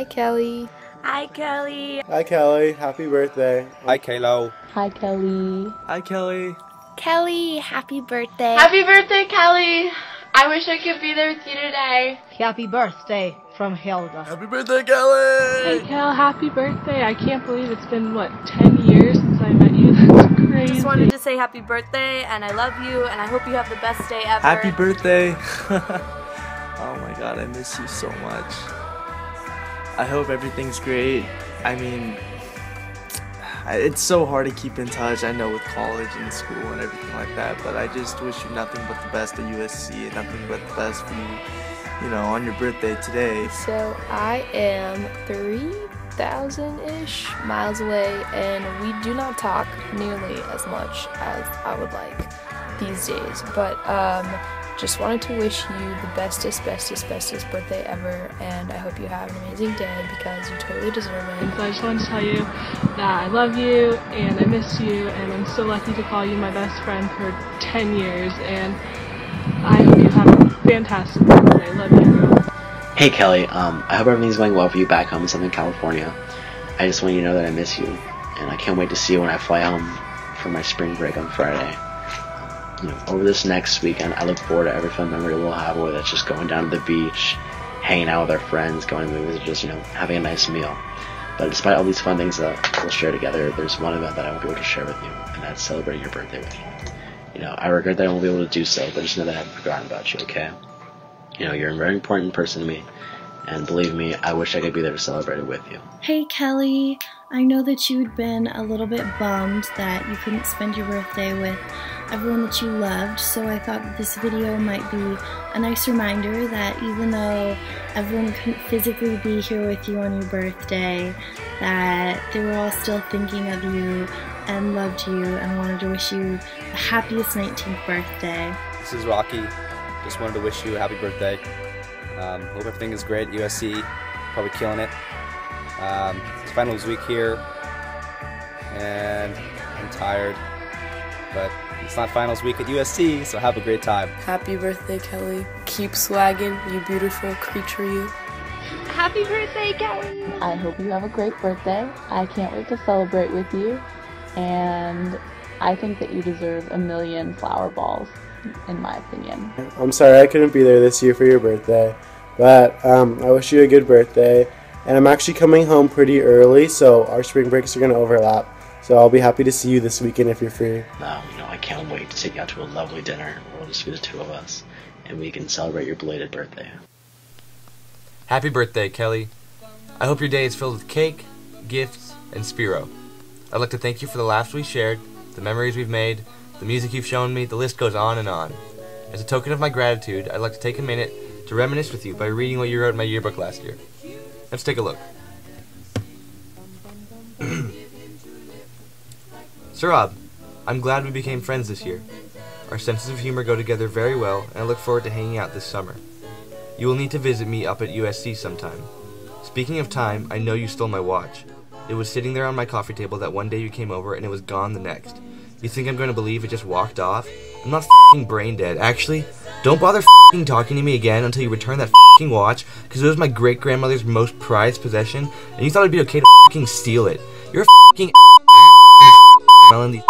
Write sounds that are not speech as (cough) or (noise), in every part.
Hey, Kelly. Hi, Kelly. Hi, Kelly. Happy birthday. Hi, Kalo. Hi, Kelly. Hi, Kelly. Kelly, happy birthday. Happy birthday, Kelly. I wish I could be there with you today. Happy birthday from Hilda. Happy birthday, Kelly. Hey, Kel, happy birthday. I can't believe it's been, what, 10 years since I met you? (laughs) That's crazy. Just wanted to say happy birthday and I love you and I hope you have the best day ever. Happy birthday. (laughs) oh my god, I miss you so much. I hope everything's great. I mean, it's so hard to keep in touch, I know, with college and school and everything like that, but I just wish you nothing but the best at USC and nothing but the best for you, you know, on your birthday today. So I am 3,000-ish miles away and we do not talk nearly as much as I would like these days, but um, just wanted to wish you the bestest, bestest, bestest birthday ever, and I hope you have an amazing day because you totally deserve it. So I just wanted to tell you that I love you and I miss you, and I'm so lucky to call you my best friend for 10 years, and I hope you have a fantastic birthday. I love you. Hey Kelly, um, I hope everything's going well for you back home in Southern California. I just want you to know that I miss you, and I can't wait to see you when I fly home for my spring break on Friday you know, over this next weekend, I look forward to every fun memory we'll have, whether it's just going down to the beach, hanging out with our friends, going to movies, or just, you know, having a nice meal. But despite all these fun things that we'll share together, there's one event that I won't be able to share with you, and that's celebrating your birthday with you. You know, I regret that I won't be able to do so, but just know that I haven't forgotten about you, okay? You know, you're a very important person to me, and believe me, I wish I could be there to celebrate it with you. Hey Kelly, I know that you'd been a little bit bummed that you couldn't spend your birthday with everyone that you loved, so I thought that this video might be a nice reminder that even though everyone couldn't physically be here with you on your birthday, that they were all still thinking of you and loved you and wanted to wish you the happiest 19th birthday. This is Rocky. Just wanted to wish you a happy birthday. Um, hope everything is great at USC. Probably killing it. Um, it's finals week here, and I'm tired, but it's not finals week at USC, so have a great time. Happy birthday, Kelly. Keep swagging, you beautiful creature, you. Happy birthday, Kelly. I hope you have a great birthday. I can't wait to celebrate with you. And I think that you deserve a million flower balls, in my opinion. I'm sorry I couldn't be there this year for your birthday, but um, I wish you a good birthday. And I'm actually coming home pretty early, so our spring breaks are going to overlap. So I'll be happy to see you this weekend if you're free. Now, you know, I can't wait to take you out to a lovely dinner where it'll just be the two of us, and we can celebrate your belated birthday. Happy birthday, Kelly. I hope your day is filled with cake, gifts, and Spiro. I'd like to thank you for the laughs we shared, the memories we've made, the music you've shown me, the list goes on and on. As a token of my gratitude, I'd like to take a minute to reminisce with you by reading what you wrote in my yearbook last year. Let's take a look. Sir Rob, I'm glad we became friends this year. Our senses of humor go together very well, and I look forward to hanging out this summer. You will need to visit me up at USC sometime. Speaking of time, I know you stole my watch. It was sitting there on my coffee table that one day you came over, and it was gone the next. You think I'm going to believe it just walked off? I'm not f***ing brain dead. Actually, don't bother f***ing talking to me again until you return that f***ing watch, because it was my great-grandmother's most prized possession, and you thought it'd be okay to f***ing steal it. You're a f***ing Melanie.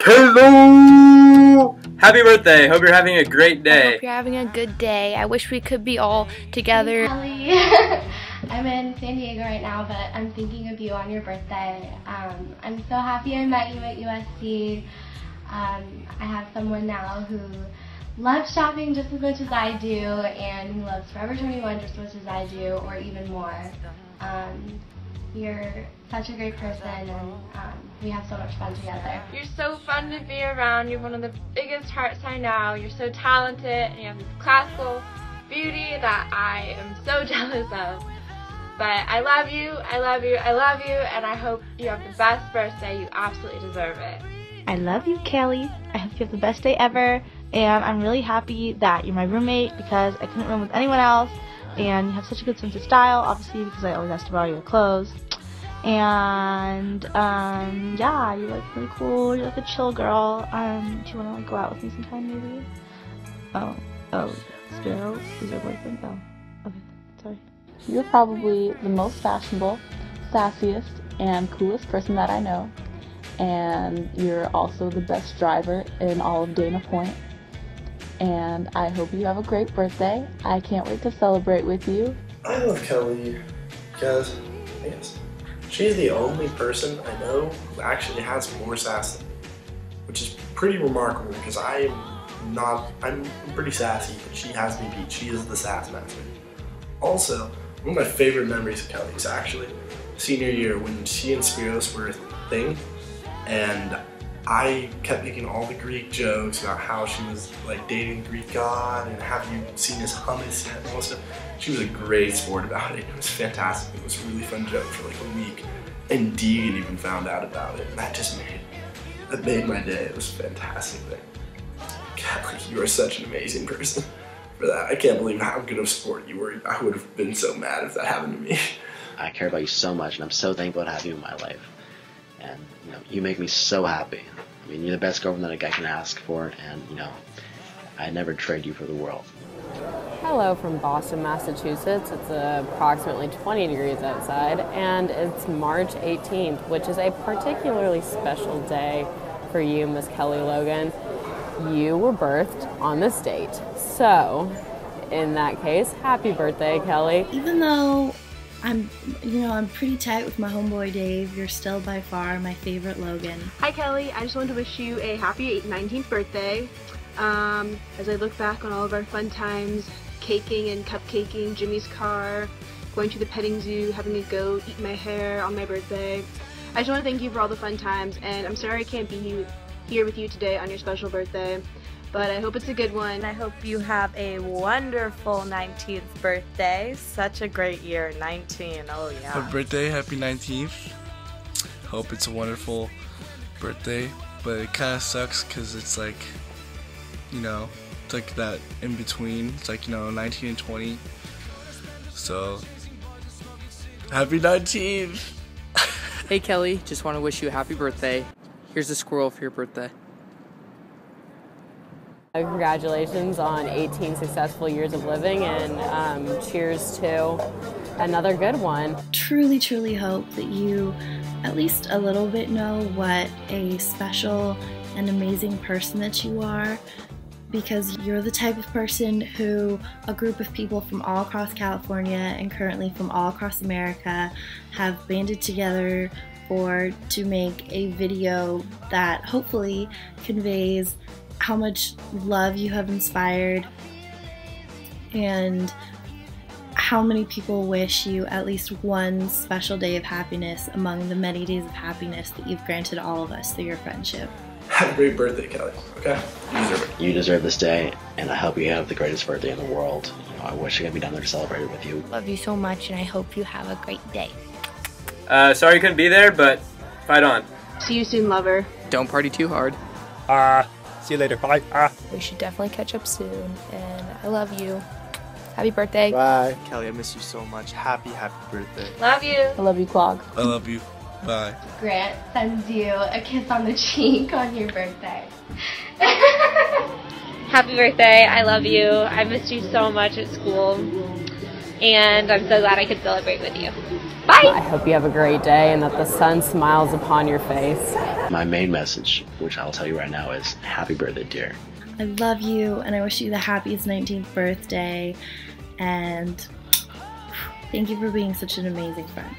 Hello! Happy birthday. Hope you're having a great I day. hope you're having a good day. I wish we could be all together. Kelly. (laughs) I'm in San Diego right now, but I'm thinking of you on your birthday. Um, I'm so happy I met you at USC. Um, I have someone now who loves shopping just as much as I do, and who loves Forever 21 just as much as I do, or even more. Um, you're such a great person, and um, we have so much fun together. You're so fun to be around. You're one of the biggest hearts I know. You're so talented, and you have this classical beauty that I am so (laughs) jealous of. But I love you, I love you, I love you, and I hope you have the best birthday. You absolutely deserve it. I love you, Kelly. I hope you have the best day ever. And I'm really happy that you're my roommate because I couldn't room with anyone else. And you have such a good sense of style, obviously, because I always ask to borrow your clothes. And um, yeah, you're like really cool. You're like a chill girl. Um, do you want to like go out with me sometime, maybe? Oh, oh, Spiro is your boyfriend? Oh, okay, sorry. You're probably the most fashionable, sassiest, and coolest person that I know. And you're also the best driver in all of Dana Point. And I hope you have a great birthday. I can't wait to celebrate with you. I love Kelly because I guess she's the only person I know who actually has more sass than me, which is pretty remarkable because I'm not, I'm pretty sassy, but she has me beat. She is the sass master. Also, one of my favorite memories of Kelly is actually senior year when she and Spiros were a thing, and I kept making all the Greek jokes about how she was like dating the Greek god and have you seen his hummus and all this stuff. She was a great sport about it. It was fantastic. It was a really fun joke for like a week. And Deegan even found out about it. And that just made that made my day. It was fantastic thing. Kelly, you are such an amazing person (laughs) for that. I can't believe how good of sport you were. I would have been so mad if that happened to me. I care about you so much, and I'm so thankful to have you in my life. And you know, you make me so happy. I mean, you're the best girlfriend that a guy can ask for, and you know, I never trade you for the world. Hello from Boston, Massachusetts. It's approximately 20 degrees outside, and it's March 18th, which is a particularly special day for you, Miss Kelly Logan. You were birthed on this date. So, in that case, happy birthday, Kelly. Even though I'm, you know, I'm pretty tight with my homeboy Dave, you're still by far my favorite Logan. Hi Kelly, I just wanted to wish you a happy 19th birthday. Um, as I look back on all of our fun times, caking and cupcaking Jimmy's car, going to the petting zoo, having a goat, eat my hair on my birthday. I just want to thank you for all the fun times, and I'm sorry I can't be here with you today on your special birthday, but I hope it's a good one. I hope you have a wonderful 19th birthday. Such a great year, 19. Oh yeah. Happy birthday, happy 19th. Hope it's a wonderful birthday, but it kind of sucks because it's like, you know, it's like that in between. It's like, you know, 19 and 20. So, happy 19th! Hey Kelly, just want to wish you a happy birthday. Here's a squirrel for your birthday. Congratulations on 18 successful years of living, and um, cheers to another good one. Truly, truly hope that you at least a little bit know what a special and amazing person that you are because you're the type of person who a group of people from all across California and currently from all across America have banded together for to make a video that hopefully conveys how much love you have inspired and how many people wish you at least one special day of happiness among the many days of happiness that you've granted all of us through your friendship. Have a great birthday, Kelly. Okay? You deserve it. You deserve this day, and I hope you have the greatest birthday in the world. You know, I wish I could be down there to celebrate it with you. Love you so much, and I hope you have a great day. Uh, sorry you couldn't be there, but fight on. See you soon, lover. Don't party too hard. Ah, uh, see you later. Bye. Ah. We should definitely catch up soon, and I love you. Happy birthday. Bye. Kelly, I miss you so much. Happy, happy birthday. Love you. I love you, Clog. I love you. Bye. Grant sends you a kiss on the cheek on your birthday. (laughs) Happy birthday. I love you. I missed you so much at school. And I'm so glad I could celebrate with you. Bye. I hope you have a great day and that the sun smiles upon your face. My main message, which I'll tell you right now, is happy birthday, dear. I love you and I wish you the happiest 19th birthday and thank you for being such an amazing friend.